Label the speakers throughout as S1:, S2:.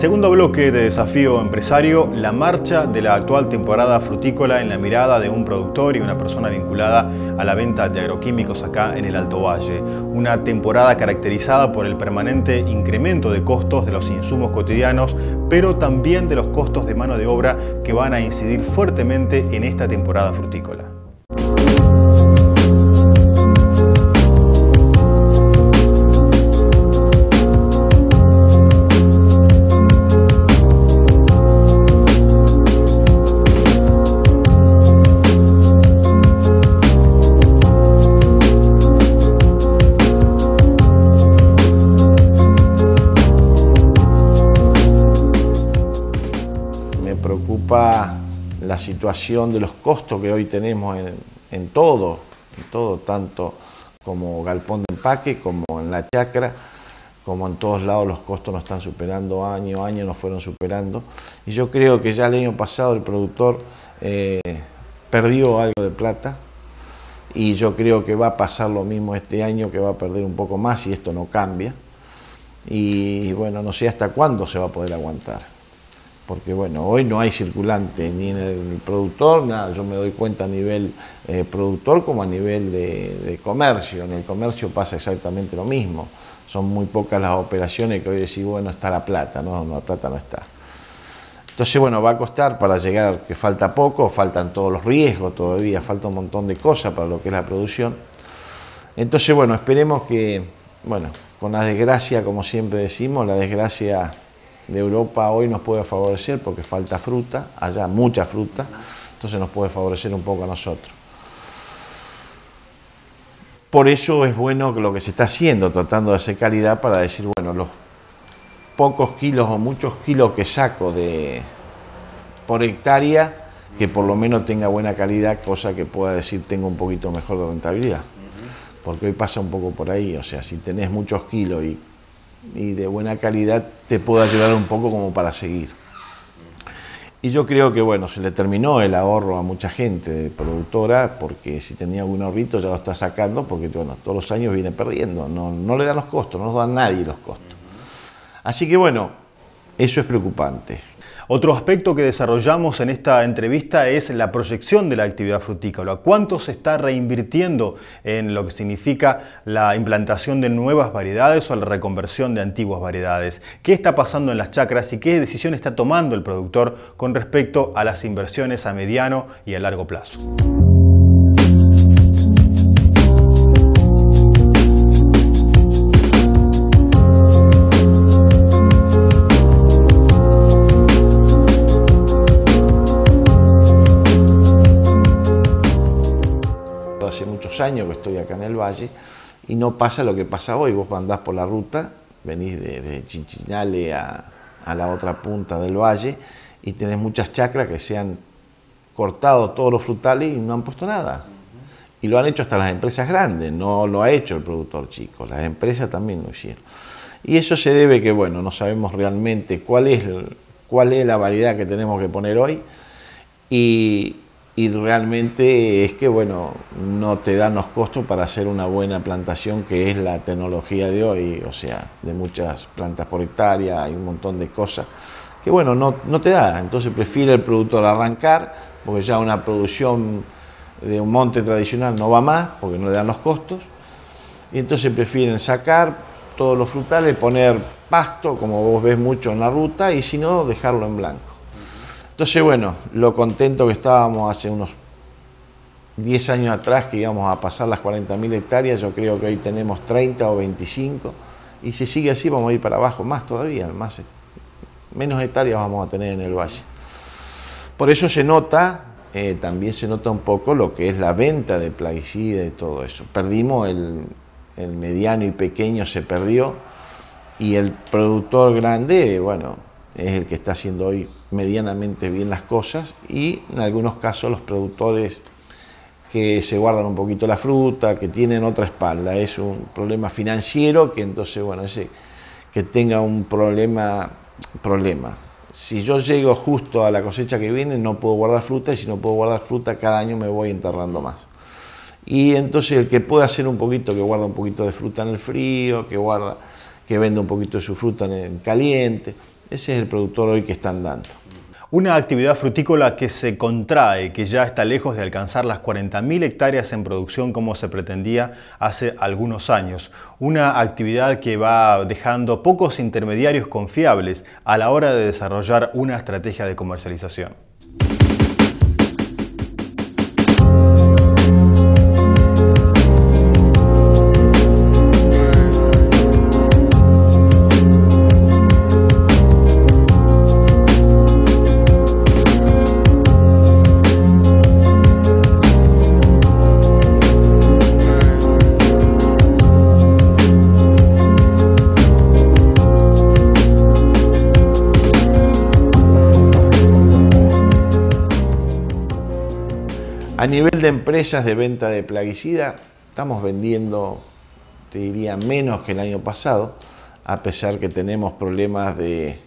S1: Segundo bloque de desafío empresario, la marcha de la actual temporada frutícola en la mirada de un productor y una persona vinculada a la venta de agroquímicos acá en el Alto Valle. Una temporada caracterizada por el permanente incremento de costos de los insumos cotidianos, pero también de los costos de mano de obra que van a incidir fuertemente en esta temporada frutícola.
S2: De los costos que hoy tenemos en, todo, en todo, tanto como galpón de empaque, como en la chacra, como en todos lados los costos nos están superando año a año, nos fueron superando. Y yo creo que ya el año pasado el productor eh, perdió algo de plata y yo creo que va a pasar lo mismo este año, que va a perder un poco más si esto no cambia. Y bueno, no sé hasta cuándo se va a poder aguantar porque bueno, hoy no hay circulante ni en el productor, nada, yo me doy cuenta a nivel eh, productor como a nivel de, comercio, en el comercio pasa exactamente lo mismo, son muy pocas las operaciones que hoy decís, bueno, está la plata, no la plata no está. Entonces, bueno, va a costar para llegar, que falta poco, faltan todos los riesgos todavía, falta un montón de cosas para lo que es la producción. Entonces, bueno, esperemos que, bueno, con la desgracia, como siempre decimos, la desgracia de Europa hoy nos puede favorecer porque falta fruta, allá mucha fruta, entonces nos puede favorecer un poco a nosotros. Por eso es bueno lo que se está haciendo, tratando de hacer calidad para decir, bueno, los pocos kilos o muchos kilos que saco de, por hectárea, que por lo menos tenga buena calidad, cosa que pueda decir tengo un poquito mejor de rentabilidad. Porque hoy pasa un poco por ahí, o sea, si tenés muchos kilos y y de buena calidad te puede ayudar un poco como para seguir. Y yo creo que bueno, se le terminó el ahorro a mucha gente de productora, porque si tenía algún ahorrito ya lo está sacando, porque bueno, todos los años viene perdiendo, no, no le dan los costos, no nos dan nadie los costos. Así que bueno, eso es preocupante.
S1: Otro aspecto que desarrollamos en esta entrevista es la proyección de la actividad frutícola. ¿Cuánto se está reinvirtiendo en lo que significa la implantación de nuevas variedades o la reconversión de antiguas variedades? ¿Qué está pasando en las chacras y qué decisión está tomando el productor con respecto a las inversiones a mediano y a largo plazo?
S2: Años que estoy acá en el valle y no pasa lo que pasa hoy. Vos andás por la ruta, venís de, Chinchinale a, la otra punta del valle y tenés muchas chacras que se han cortado todos los frutales y no han puesto nada. Y lo han hecho hasta las empresas grandes, no lo ha hecho el productor chico, las empresas también lo hicieron. Y eso se debe que, bueno, no sabemos realmente cuál es, cuál es la variedad que tenemos que poner hoy y, y realmente es que, bueno, no te dan los costos para hacer una buena plantación, que es la tecnología de hoy, o sea, de muchas plantas por hectárea, hay un montón de cosas que, bueno, no, no te da. Entonces prefiere el productor arrancar, porque ya una producción de un monte tradicional no va más, porque no le dan los costos, y entonces prefieren sacar todos los frutales, poner pasto, como vos ves mucho en la ruta, y si no, dejarlo en blanco. Entonces, bueno, lo contento que estábamos hace unos 10 años atrás que íbamos a pasar las 40.000 hectáreas, yo creo que hoy tenemos 30 o 25, y si sigue así vamos a ir para abajo, más todavía, más, menos hectáreas vamos a tener en el valle. Por eso se nota, eh, también se nota un poco lo que es la venta de plaguicida y todo eso. Perdimos el, el mediano y pequeño, se perdió, y el productor grande, bueno, es el que está haciendo hoy medianamente bien las cosas y en algunos casos los productores que se guardan un poquito la fruta, que tienen otra espalda, es un problema financiero que entonces, bueno, ese que tenga un problema, problema. Si yo llego justo a la cosecha que viene, no puedo guardar fruta y si no puedo guardar fruta, cada año me voy enterrando más. Y entonces el que puede hacer un poquito, que guarda un poquito de fruta en el frío, que guarda, que vende un poquito de su fruta en caliente, Ese es el productor hoy que están dando.
S1: Una actividad frutícola que se contrae, que ya está lejos de alcanzar las 40.000 hectáreas en producción como se pretendía hace algunos años. Una actividad que va dejando pocos intermediarios confiables a la hora de desarrollar una estrategia de comercialización.
S2: A nivel de empresas de venta de plaguicida, estamos vendiendo, te diría, menos que el año pasado, a pesar que tenemos problemas de,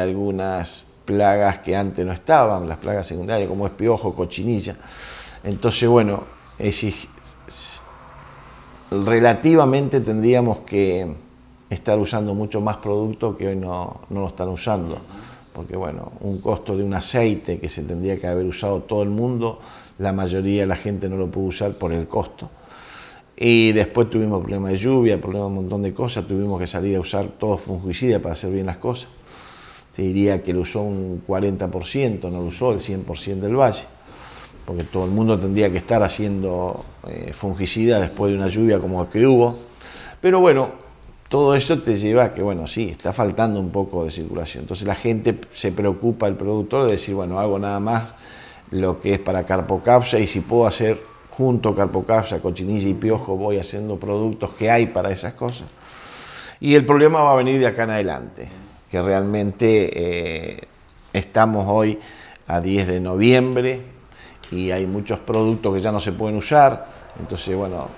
S2: algunas plagas que antes no estaban, las plagas secundarias como es piojo, cochinilla. Entonces, bueno, relativamente tendríamos que estar usando mucho más producto que hoy no, no lo están usando. Porque, bueno, un costo de un aceite que se tendría que haber usado todo el mundo, la mayoría de la gente no lo pudo usar por el costo. Y después tuvimos problemas de lluvia, problemas de un montón de cosas, tuvimos que salir a usar todo fungicida para hacer bien las cosas. Te diría que lo usó un 40%, no lo usó el 100% del valle, porque todo el mundo tendría que estar haciendo eh, fungicida después de una lluvia como que hubo. Pero bueno, todo eso te lleva a que, bueno, sí, está faltando un poco de circulación. Entonces la gente se preocupa, el productor, de decir, bueno, hago nada más lo que es para carpocapsa y si puedo hacer junto carpocapsa, cochinilla y piojo, voy haciendo productos que hay para esas cosas. Y el problema va a venir de acá en adelante, que realmente eh, estamos hoy a 10 de noviembre y hay muchos productos que ya no se pueden usar, entonces bueno,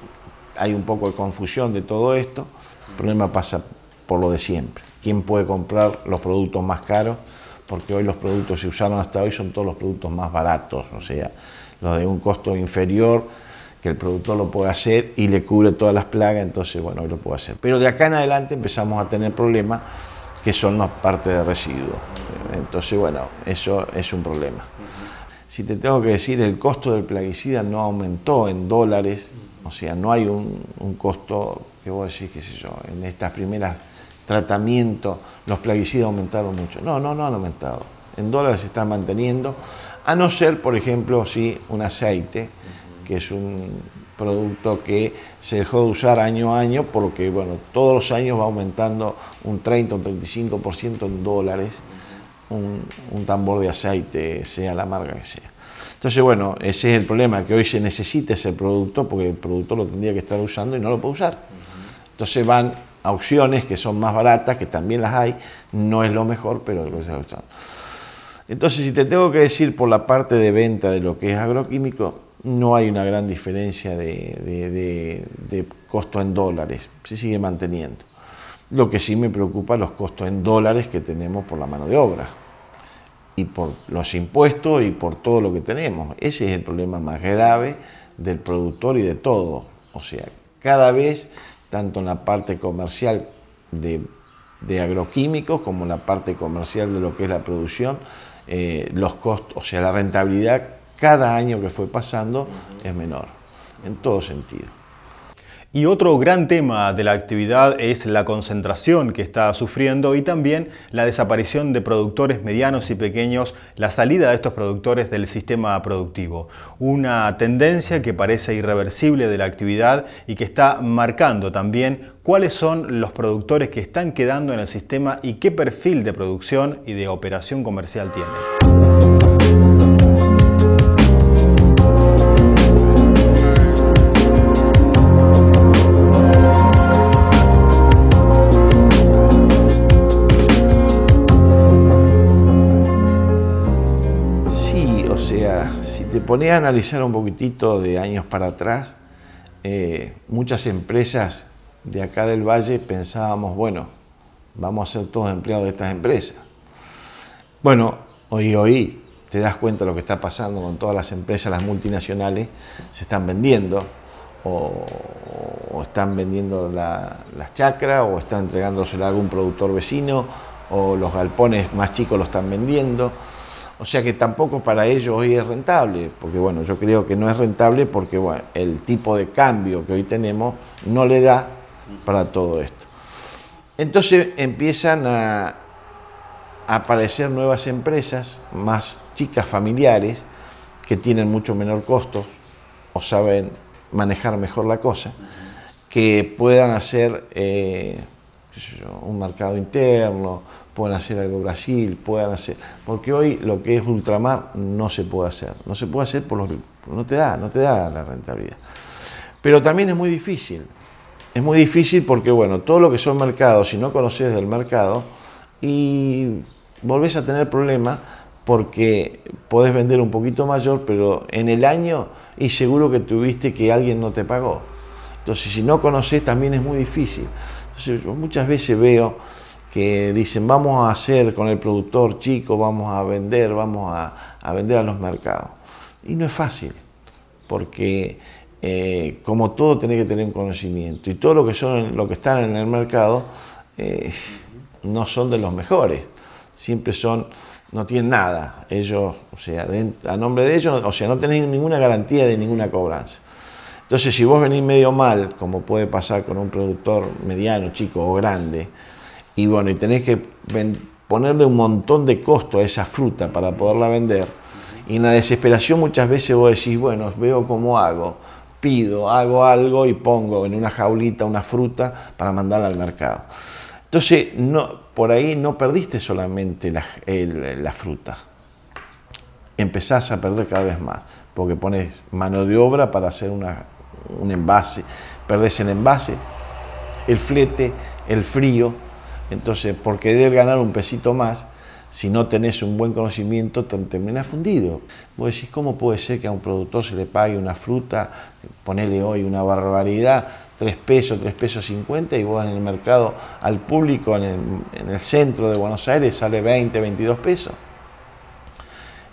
S2: hay un poco de confusión de todo esto. El problema pasa por lo de siempre. ¿Quién puede comprar los productos más caros? porque hoy los productos que se usaron hasta hoy son todos los productos más baratos, o sea, los de un costo inferior que el productor lo puede hacer y le cubre todas las plagas, entonces bueno, hoy lo puede hacer. Pero de acá en adelante empezamos a tener problemas que son las partes de residuos. Entonces bueno, eso es un problema. Si te tengo que decir, el costo del plaguicida no aumentó en dólares, o sea, no hay un, costo que vos decís, qué sé yo, en estas primeras tratamiento, los plaguicidas aumentaron mucho. No, no, no han aumentado. En dólares se están manteniendo, a no ser, por ejemplo, si un aceite, que es un producto que se dejó de usar año a año, porque bueno, todos los años va aumentando un 30, un 35% en dólares un, un, tambor de aceite, sea la marca que sea. Entonces, bueno, ese es el problema, que hoy se necesita ese producto porque el producto lo tendría que estar usando y no lo puede usar. Entonces van opciones que son más baratas, que también las hay, no es lo mejor, pero lo está Entonces, si te tengo que decir por la parte de venta de lo que es agroquímico, no hay una gran diferencia de, costo en dólares, se sigue manteniendo. Lo que sí me preocupa los costos en dólares que tenemos por la mano de obra y por los impuestos y por todo lo que tenemos. Ese es el problema más grave del productor y de todo. O sea, cada vez tanto en la parte comercial de, agroquímicos como en la parte comercial de lo que es la producción, eh, los costos, o sea, la rentabilidad cada año que fue pasando es menor, en todo sentido.
S1: Y otro gran tema de la actividad es la concentración que está sufriendo y también la desaparición de productores medianos y pequeños, la salida de estos productores del sistema productivo. Una tendencia que parece irreversible de la actividad y que está marcando también cuáles son los productores que están quedando en el sistema y qué perfil de producción y de operación comercial tienen.
S2: Ponés a analizar un poquitito de años para atrás, eh, muchas empresas de acá del Valle pensábamos, bueno, vamos a ser todos empleados de estas empresas. Bueno, hoy hoy te das cuenta de lo que está pasando con todas las empresas, las multinacionales, se están vendiendo o, están vendiendo las chacras o están entregándosela a algún productor vecino o los galpones más chicos lo están vendiendo. O sea que tampoco para ellos hoy es rentable, porque bueno, yo creo que no es rentable porque bueno, el tipo de cambio que hoy tenemos no le da para todo esto. Entonces empiezan a, aparecer nuevas empresas más chicas familiares que tienen mucho menor costo o saben manejar mejor la cosa, que puedan hacer eh, un mercado interno, puedan hacer algo Brasil, puedan hacer, porque hoy lo que es ultramar no se puede hacer, no se puede hacer por los, no te da, no te da la rentabilidad. Pero también es muy difícil, es muy difícil porque bueno, todo lo que son mercados, si no conoces del mercado, y volvés a tener problemas porque podés vender un poquito mayor, pero en el año y seguro que tuviste que alguien no te pagó. Entonces, si no conoces, también es muy difícil. Entonces, yo muchas veces veo que dicen, vamos a hacer con el productor chico, vamos a vender, vamos a, vender a los mercados. Y no es fácil, porque eh, como todo tiene que tener un conocimiento, y todo lo que, son, lo que están en el mercado eh, no son de los mejores siempre son, no tienen nada. Ellos, o sea, a nombre de ellos, o sea, no tenéis ninguna garantía de ninguna cobranza. Entonces, si vos venís medio mal, como puede pasar con un productor mediano, chico o grande, y bueno, y tenés que ponerle un montón de costo a esa fruta para poderla vender, y en la desesperación muchas veces vos decís, bueno, veo cómo hago, pido, hago algo y pongo en una jaulita una fruta para mandarla al mercado. Entonces, por ahí no perdiste solamente la, fruta, empezás a perder cada vez más, porque pones mano de obra para hacer un envase, perdés el envase, el flete, el frío, entonces por querer ganar un pesito más, si no tenés un buen conocimiento, te terminas fundido. Vos decís, ¿cómo puede ser que a un productor se le pague una fruta, ponele hoy una barbaridad, 3 pesos, 3 pesos 50 y vos en el mercado al público en el, centro de Buenos Aires sale 20, 22 pesos.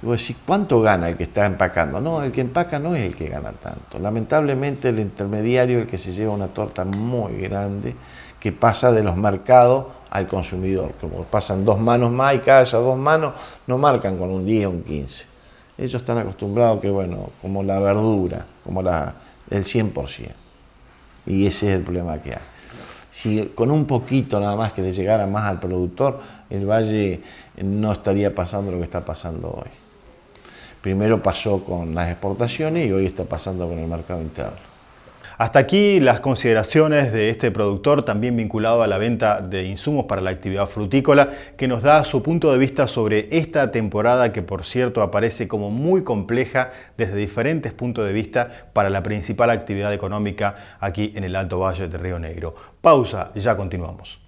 S2: Y vos decís, ¿cuánto gana el que está empacando? No, el que empaca no es el que gana tanto. Lamentablemente el intermediario es el que se lleva una torta muy grande que pasa de los mercados al consumidor. Como pasan dos manos más y cada esas dos manos no marcan con un 10 o un 15. Ellos están acostumbrados que, bueno, como la verdura, como la, el 100%. Y ese es el problema que hay. Si con un poquito nada más que le llegara más al productor, el valle no estaría pasando lo que está pasando hoy. Primero pasó con las exportaciones y hoy está pasando con el mercado interno.
S1: Hasta aquí las consideraciones de este productor, también vinculado a la venta de insumos para la actividad frutícola, que nos da su punto de vista sobre esta temporada que por cierto aparece como muy compleja desde diferentes puntos de vista para la principal actividad económica aquí en el Alto Valle de Río Negro. Pausa, ya continuamos.